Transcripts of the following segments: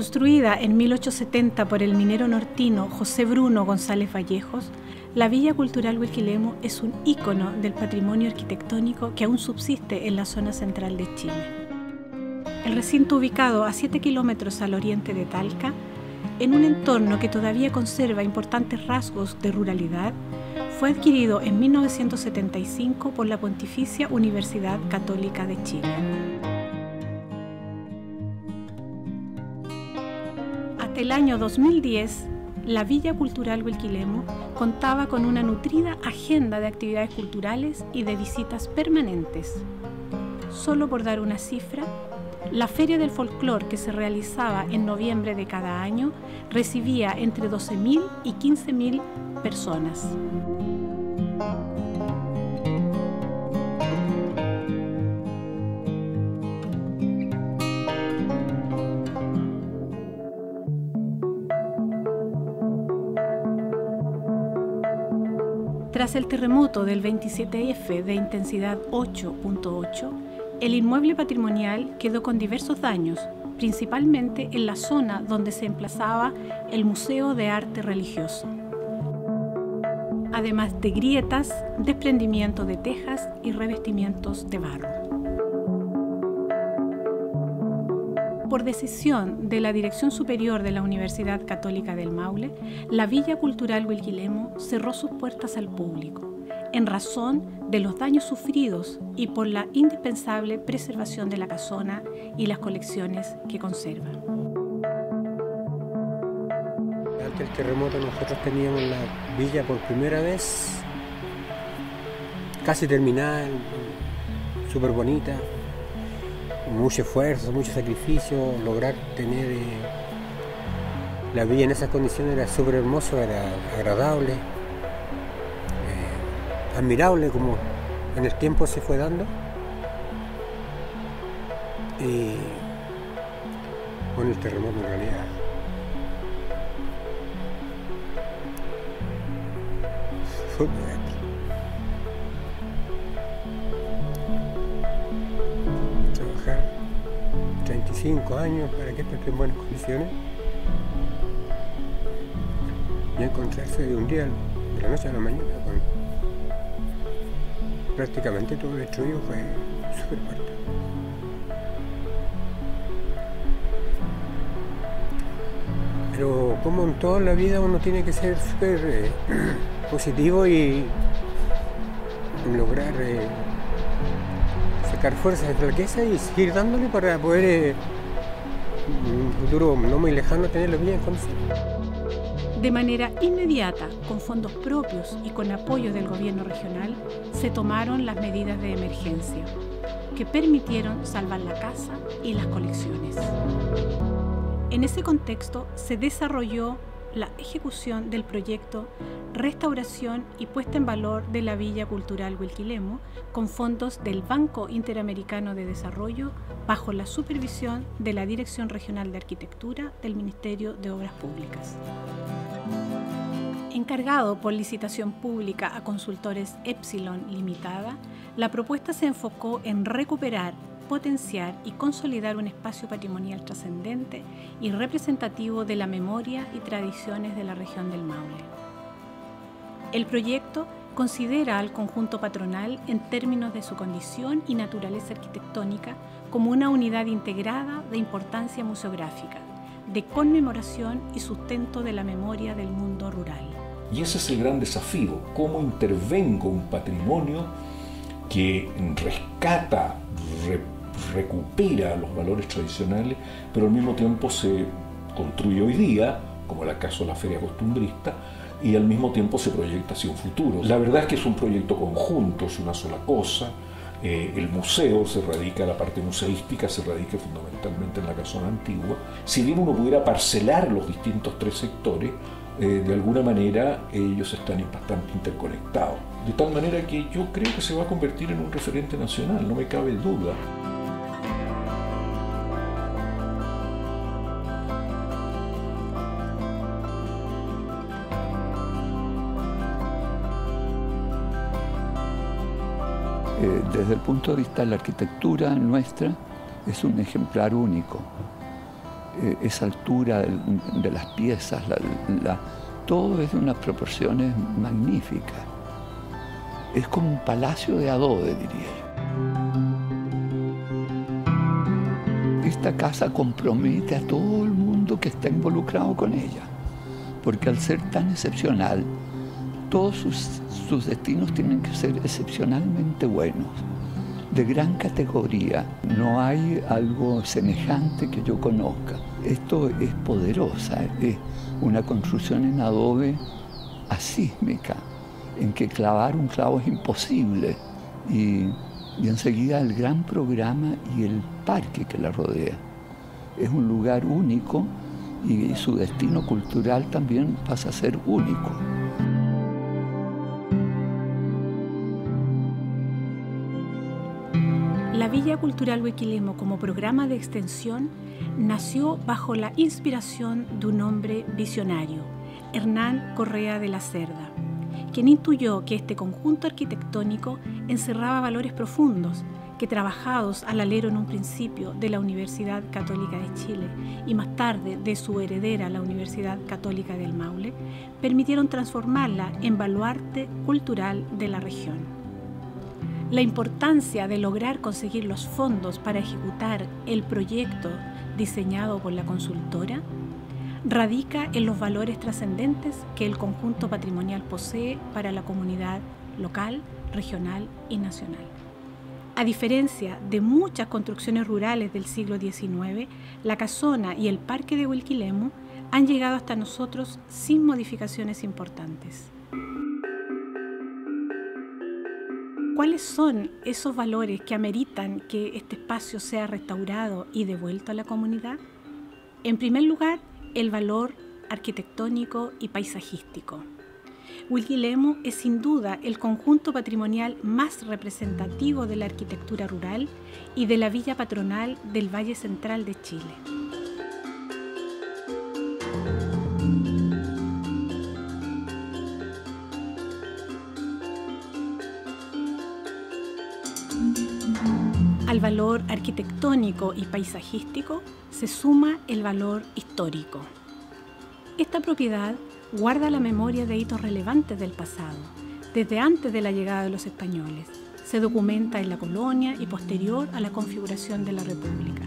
Construida en 1870 por el minero nortino José Bruno González Vallejos, la Villa Cultural Huilquilemo es un ícono del patrimonio arquitectónico que aún subsiste en la zona central de Chile. El recinto ubicado a 7 kilómetros al oriente de Talca, en un entorno que todavía conserva importantes rasgos de ruralidad, fue adquirido en 1975 por la Pontificia Universidad Católica de Chile. El año 2010, la Villa Cultural Huilquilemo contaba con una nutrida agenda de actividades culturales y de visitas permanentes. Solo por dar una cifra, la Feria del Folclor que se realizaba en noviembre de cada año recibía entre 12.000 y 15.000 personas. Tras el terremoto del 27F de intensidad 8.8, el inmueble patrimonial quedó con diversos daños, principalmente en la zona donde se emplazaba el Museo de Arte Religioso. Además de grietas, desprendimiento de tejas y revestimientos de barro. Por decisión de la Dirección Superior de la Universidad Católica del Maule, la Villa Cultural Huilquilemo cerró sus puertas al público, en razón de los daños sufridos y por la indispensable preservación de la casona y las colecciones que conserva. Antes del terremoto nosotros teníamos la villa por primera vez, casi terminada, súper bonita, mucho esfuerzo, mucho sacrificio, lograr tener eh, la villa en esas condiciones era súper hermoso, era agradable, eh, admirable como en el tiempo se fue dando. Y con el terremoto en realidad fue 35 años para que esto esté en buenas condiciones y encontrarse de un día, de la noche a la mañana, con prácticamente todo destruido fue súper fuerte. Pero como en toda la vida uno tiene que ser súper eh, positivo y lograr eh, sacar fuerzas de flaqueza y seguir dándole para poder eh, un futuro no muy lejano tenerlo bien en condiciones. De manera inmediata, con fondos propios y con apoyo del gobierno regional, se tomaron las medidas de emergencia que permitieron salvar la casa y las colecciones. En ese contexto se desarrolló la ejecución del proyecto Restauración y puesta en valor de la Villa Cultural Huilquilemo con fondos del Banco Interamericano de Desarrollo bajo la supervisión de la Dirección Regional de Arquitectura del Ministerio de Obras Públicas. Encargado por licitación pública a consultores Epsilon Limitada, la propuesta se enfocó en recuperar potenciar y consolidar un espacio patrimonial trascendente y representativo de la memoria y tradiciones de la región del Maule. El proyecto considera al conjunto patronal en términos de su condición y naturaleza arquitectónica como una unidad integrada de importancia museográfica, de conmemoración y sustento de la memoria del mundo rural. Y ese es el gran desafío, cómo intervengo un patrimonio que rescata, recupera los valores tradicionales, pero al mismo tiempo se construye hoy día, como el caso de la feria costumbrista, y al mismo tiempo se proyecta hacia un futuro. La verdad es que es un proyecto conjunto, es una sola cosa. Eh, el museo se radica, la parte museística se radica fundamentalmente en la casona antigua. Si bien uno pudiera parcelar los distintos tres sectores, eh, de alguna manera ellos están bastante interconectados. De tal manera que yo creo que se va a convertir en un referente nacional, no me cabe duda. Desde el punto de vista de la arquitectura nuestra, es un ejemplar único. eh, esa altura de, las piezas, todo es de unas proporciones magníficas. Es como un palacio de adobe, diría yo. Esta casa compromete a todo el mundo que está involucrado con ella, porque al ser tan excepcional, todos sus destinos tienen que ser excepcionalmente buenos de gran categoría. No hay algo semejante que yo conozca. Esto es poderosa, es una construcción en adobe asísmica, en que clavar un clavo es imposible. Y, y enseguida el gran programa y el parque que la rodea. Es un lugar único y su destino cultural también pasa a ser único. Villa Cultural Huequilemo como programa de extensión nació bajo la inspiración de un hombre visionario, Hernán Correa de la Cerda, quien intuyó que este conjunto arquitectónico encerraba valores profundos que trabajados al alero en un principio de la Universidad Católica de Chile y más tarde de su heredera, la Universidad Católica del Maule, permitieron transformarla en baluarte cultural de la región. La importancia de lograr conseguir los fondos para ejecutar el proyecto diseñado por la consultora radica en los valores trascendentes que el conjunto patrimonial posee para la comunidad local, regional y nacional. A diferencia de muchas construcciones rurales del siglo XIX, la casona y el parque de Wilquilemu han llegado hasta nosotros sin modificaciones importantes. ¿Cuáles son esos valores que ameritan que este espacio sea restaurado y devuelto a la comunidad? En primer lugar, el valor arquitectónico y paisajístico. Wilquilemo es sin duda el conjunto patrimonial más representativo de la arquitectura rural y de la villa patronal del Valle Central de Chile. Al valor arquitectónico y paisajístico se suma el valor histórico. Esta propiedad guarda la memoria de hitos relevantes del pasado, desde antes de la llegada de los españoles. Se documenta en la colonia y posterior a la configuración de la República.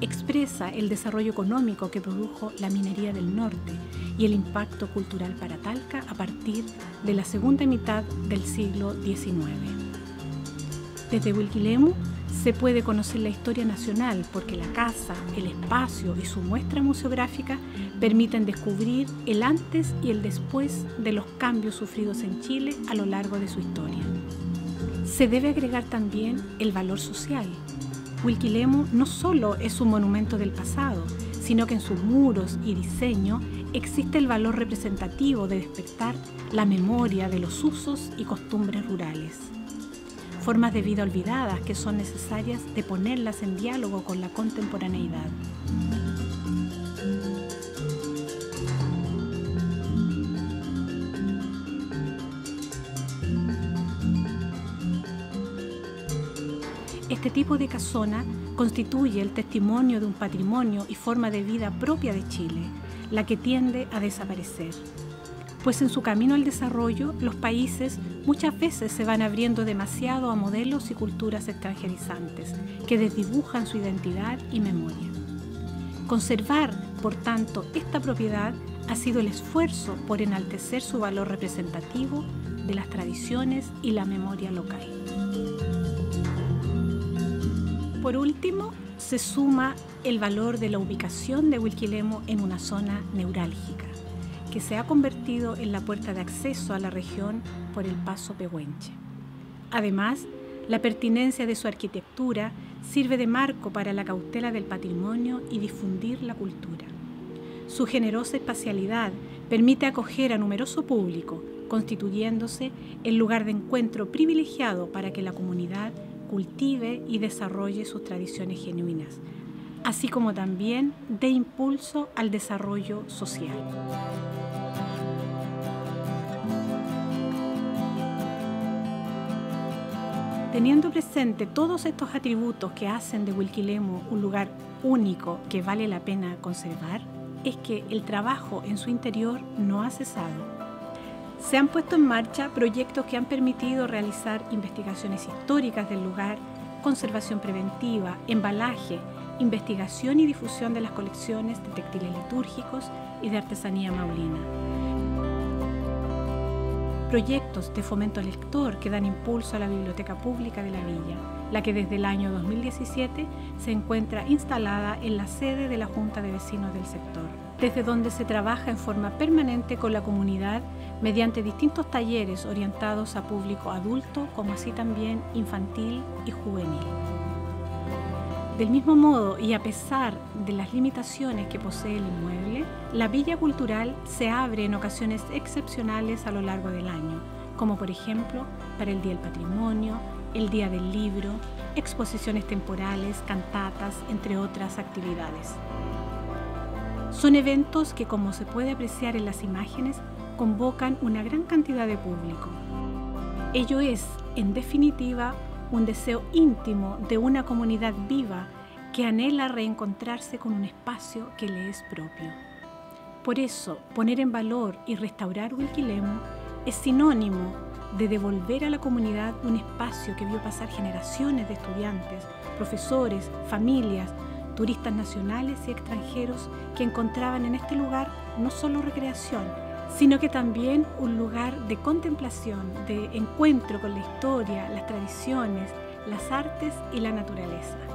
Expresa el desarrollo económico que produjo la minería del norte y el impacto cultural para Talca a partir de la segunda mitad del siglo XIX. Desde Wilquilemu se puede conocer la historia nacional porque la casa, el espacio y su muestra museográfica permiten descubrir el antes y el después de los cambios sufridos en Chile a lo largo de su historia. Se debe agregar también el valor social. Wilquilemo no solo es un monumento del pasado, sino que en sus muros y diseño existe el valor representativo de despertar la memoria de los usos y costumbres rurales formas de vida olvidadas que son necesarias de ponerlas en diálogo con la contemporaneidad. Este tipo de casona constituye el testimonio de un patrimonio y forma de vida propia de Chile, la que tiende a desaparecer pues en su camino al desarrollo los países muchas veces se van abriendo demasiado a modelos y culturas extranjerizantes que desdibujan su identidad y memoria. Conservar, por tanto, esta propiedad ha sido el esfuerzo por enaltecer su valor representativo de las tradiciones y la memoria local. Por último, se suma el valor de la ubicación de Wilquilemo en una zona neurálgica que se ha convertido en la puerta de acceso a la región por el paso Pehuenche. Además, la pertinencia de su arquitectura sirve de marco para la cautela del patrimonio y difundir la cultura. Su generosa espacialidad permite acoger a numeroso público, constituyéndose el lugar de encuentro privilegiado para que la comunidad cultive y desarrolle sus tradiciones genuinas, así como también de impulso al desarrollo social. Teniendo presente todos estos atributos que hacen de Wilquilemo un lugar único que vale la pena conservar, es que el trabajo en su interior no ha cesado. Se han puesto en marcha proyectos que han permitido realizar investigaciones históricas del lugar, conservación preventiva, embalaje, investigación y difusión de las colecciones de textiles litúrgicos y de artesanía maulina proyectos de fomento lector que dan impulso a la Biblioteca Pública de la Villa, la que desde el año 2017 se encuentra instalada en la sede de la Junta de Vecinos del sector, desde donde se trabaja en forma permanente con la comunidad mediante distintos talleres orientados a público adulto como así también infantil y juvenil. Del mismo modo, y a pesar de las limitaciones que posee el inmueble, la Villa Cultural se abre en ocasiones excepcionales a lo largo del año, como por ejemplo para el Día del Patrimonio, el Día del Libro, exposiciones temporales, cantatas, entre otras actividades. Son eventos que, como se puede apreciar en las imágenes, convocan una gran cantidad de público. Ello es, en definitiva, un deseo íntimo de una comunidad viva que anhela reencontrarse con un espacio que le es propio. Por eso, poner en valor y restaurar Wilquilemo es sinónimo de devolver a la comunidad un espacio que vio pasar generaciones de estudiantes, profesores, familias, turistas nacionales y extranjeros que encontraban en este lugar no solo recreación, sino que también un lugar de contemplación, de encuentro con la historia, las tradiciones, las artes y la naturaleza.